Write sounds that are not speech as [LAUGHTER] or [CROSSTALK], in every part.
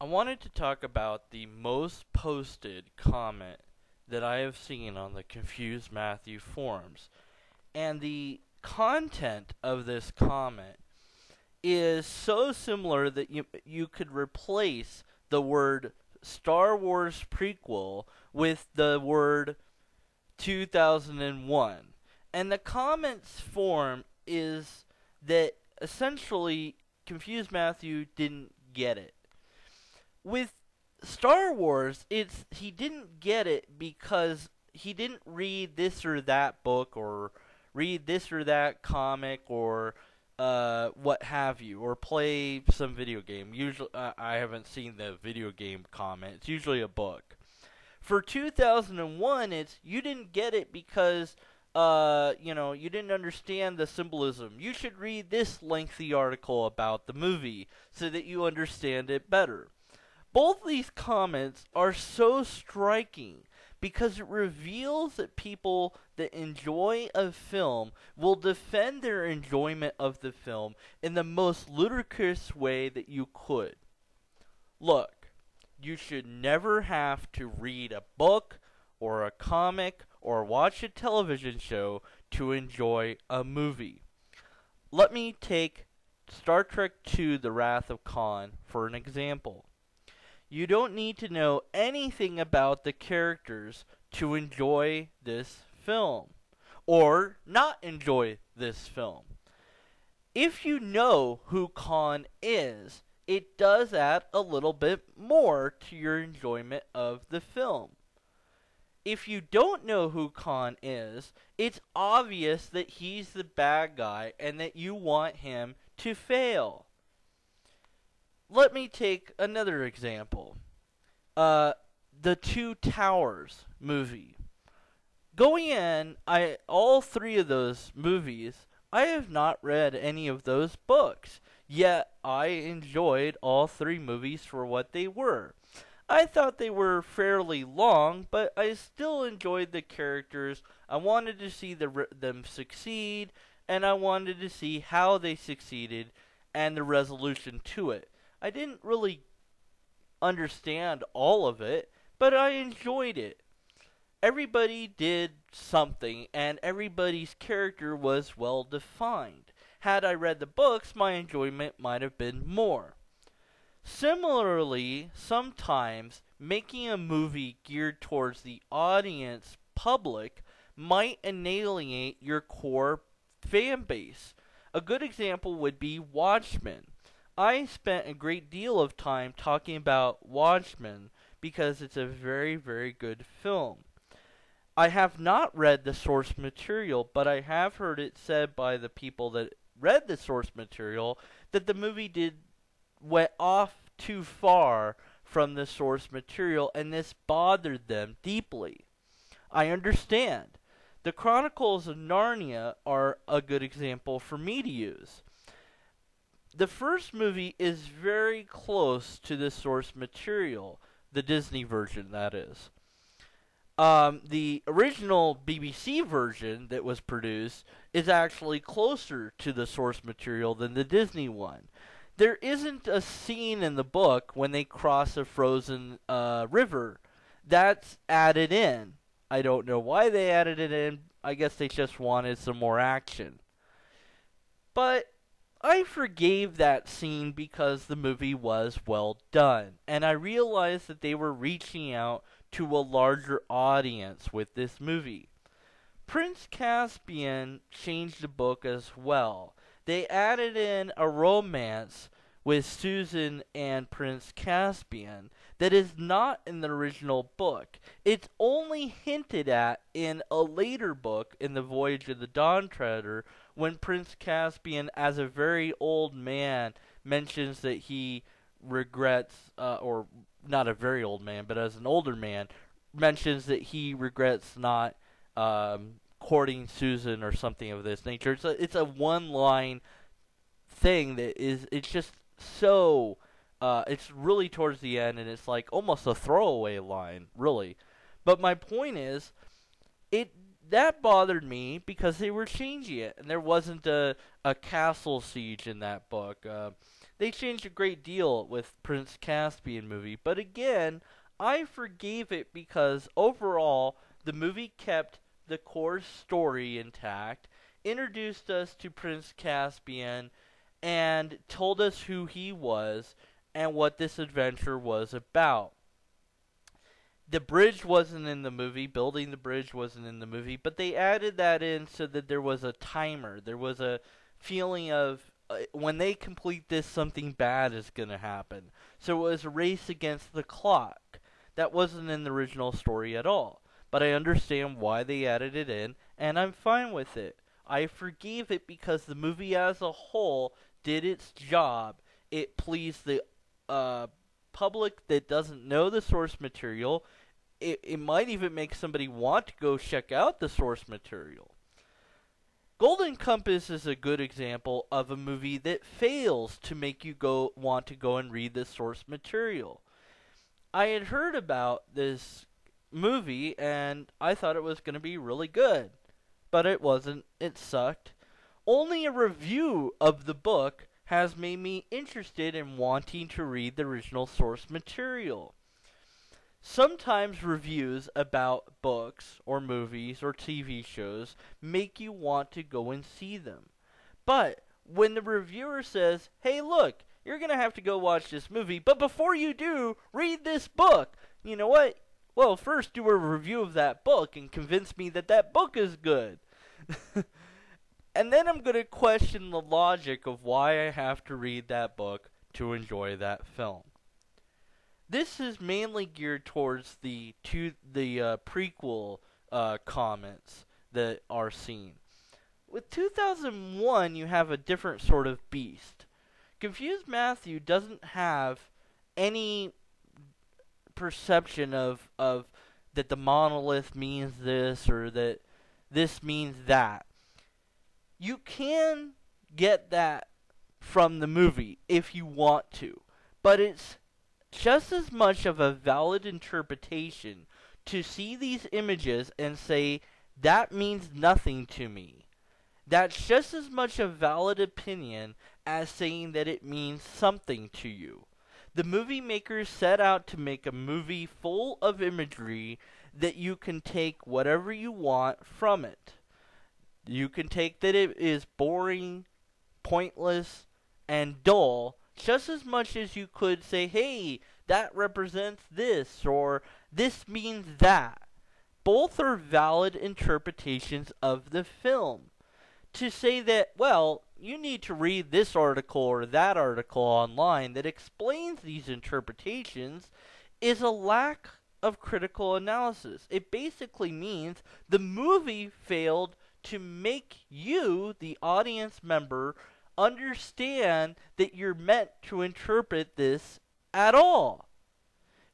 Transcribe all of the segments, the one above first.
I wanted to talk about the most posted comment that I have seen on the Confused Matthew forums. And the content of this comment is so similar that you you could replace the word Star Wars prequel with the word 2001. And the comments form is that essentially Confused Matthew didn't get it. With Star Wars, it's he didn't get it because he didn't read this or that book or read this or that comic or uh, what have you, or play some video game. Usually, uh, I haven't seen the video game comment. It's usually a book. For 2001, it's you didn't get it because uh, you know you didn't understand the symbolism. You should read this lengthy article about the movie so that you understand it better. Both these comments are so striking because it reveals that people that enjoy a film will defend their enjoyment of the film in the most ludicrous way that you could. Look, you should never have to read a book or a comic or watch a television show to enjoy a movie. Let me take Star Trek II The Wrath of Khan for an example. You don't need to know anything about the characters to enjoy this film or not enjoy this film. If you know who Khan is, it does add a little bit more to your enjoyment of the film. If you don't know who Khan is, it's obvious that he's the bad guy and that you want him to fail let me take another example. Uh, the Two Towers movie. Going in, I all three of those movies, I have not read any of those books. Yet I enjoyed all three movies for what they were. I thought they were fairly long, but I still enjoyed the characters. I wanted to see the, them succeed, and I wanted to see how they succeeded and the resolution to it. I didn't really understand all of it, but I enjoyed it. Everybody did something, and everybody's character was well defined. Had I read the books, my enjoyment might have been more. Similarly, sometimes making a movie geared towards the audience public might alienate your core fan base. A good example would be Watchmen. I spent a great deal of time talking about Watchmen because it's a very, very good film. I have not read the source material, but I have heard it said by the people that read the source material that the movie did went off too far from the source material and this bothered them deeply. I understand. The Chronicles of Narnia are a good example for me to use the first movie is very close to the source material, the Disney version, that is. Um, the original BBC version that was produced is actually closer to the source material than the Disney one. There isn't a scene in the book when they cross a frozen uh, river. That's added in. I don't know why they added it in. I guess they just wanted some more action. But I forgave that scene because the movie was well done, and I realized that they were reaching out to a larger audience with this movie. Prince Caspian changed the book as well. They added in a romance with Susan and Prince Caspian that is not in the original book. It's only hinted at in a later book in The Voyage of the Dawn Treader when Prince Caspian, as a very old man, mentions that he regrets, uh, or not a very old man, but as an older man, mentions that he regrets not um, courting Susan or something of this nature. It's a, it's a one line thing that is, it's just so. Uh, it's really towards the end, and it's like almost a throwaway line, really. But my point is, it that bothered me because they were changing it, and there wasn't a a castle siege in that book. Uh, they changed a great deal with Prince Caspian movie, but again, I forgave it because overall the movie kept the core story intact, introduced us to Prince Caspian, and told us who he was and what this adventure was about. The bridge wasn't in the movie, building the bridge wasn't in the movie, but they added that in so that there was a timer. There was a feeling of uh, when they complete this, something bad is going to happen. So it was a race against the clock. That wasn't in the original story at all. But I understand why they added it in, and I'm fine with it. I forgave it because the movie as a whole did its job. It pleased the uh, public that doesn't know the source material. It, it might even make somebody want to go check out the source material. Golden Compass is a good example of a movie that fails to make you go want to go and read the source material. I had heard about this movie and I thought it was going to be really good, but it wasn't. It sucked. Only a review of the book has made me interested in wanting to read the original source material. Sometimes reviews about books or movies or TV shows make you want to go and see them. But when the reviewer says, hey, look, you're going to have to go watch this movie, but before you do, read this book, you know what? Well, first do a review of that book and convince me that that book is good. [LAUGHS] and then I'm going to question the logic of why I have to read that book to enjoy that film this is mainly geared towards the to the uh, prequel uh, comments that are seen. With 2001, you have a different sort of beast. Confused Matthew doesn't have any perception of of that the monolith means this or that this means that. You can get that from the movie if you want to, but it's just as much of a valid interpretation to see these images and say, that means nothing to me. That's just as much a valid opinion as saying that it means something to you. The movie makers set out to make a movie full of imagery that you can take whatever you want from it. You can take that it is boring, pointless, and dull, just as much as you could say, hey, that represents this, or this means that. Both are valid interpretations of the film. To say that, well, you need to read this article or that article online that explains these interpretations is a lack of critical analysis. It basically means the movie failed to make you, the audience member, understand that you're meant to interpret this at all.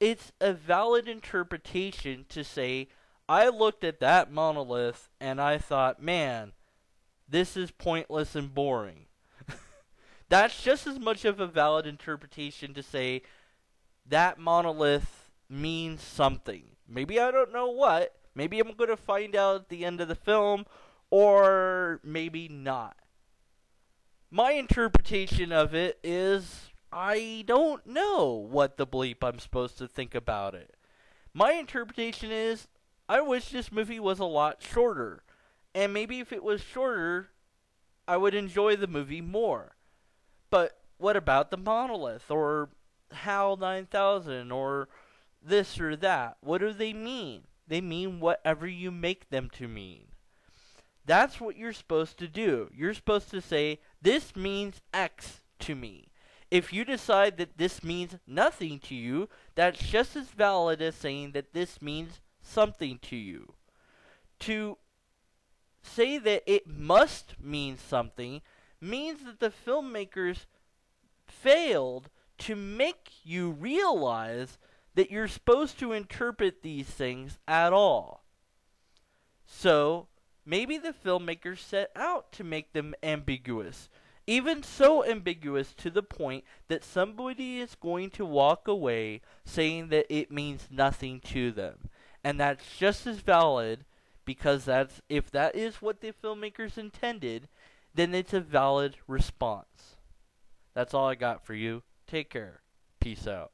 It's a valid interpretation to say, I looked at that monolith and I thought, man, this is pointless and boring. [LAUGHS] That's just as much of a valid interpretation to say that monolith means something. Maybe I don't know what. Maybe I'm going to find out at the end of the film, or maybe not. My interpretation of it is I don't know what the bleep I'm supposed to think about it. My interpretation is I wish this movie was a lot shorter. And maybe if it was shorter, I would enjoy the movie more. But what about the monolith or HAL 9000 or this or that? What do they mean? They mean whatever you make them to mean. That's what you're supposed to do. You're supposed to say, this means X to me. If you decide that this means nothing to you, that's just as valid as saying that this means something to you. To say that it must mean something means that the filmmakers failed to make you realize that you're supposed to interpret these things at all. So, maybe the filmmakers set out to make them ambiguous. Even so ambiguous to the point that somebody is going to walk away saying that it means nothing to them. And that's just as valid because that's if that is what the filmmakers intended, then it's a valid response. That's all I got for you. Take care. Peace out.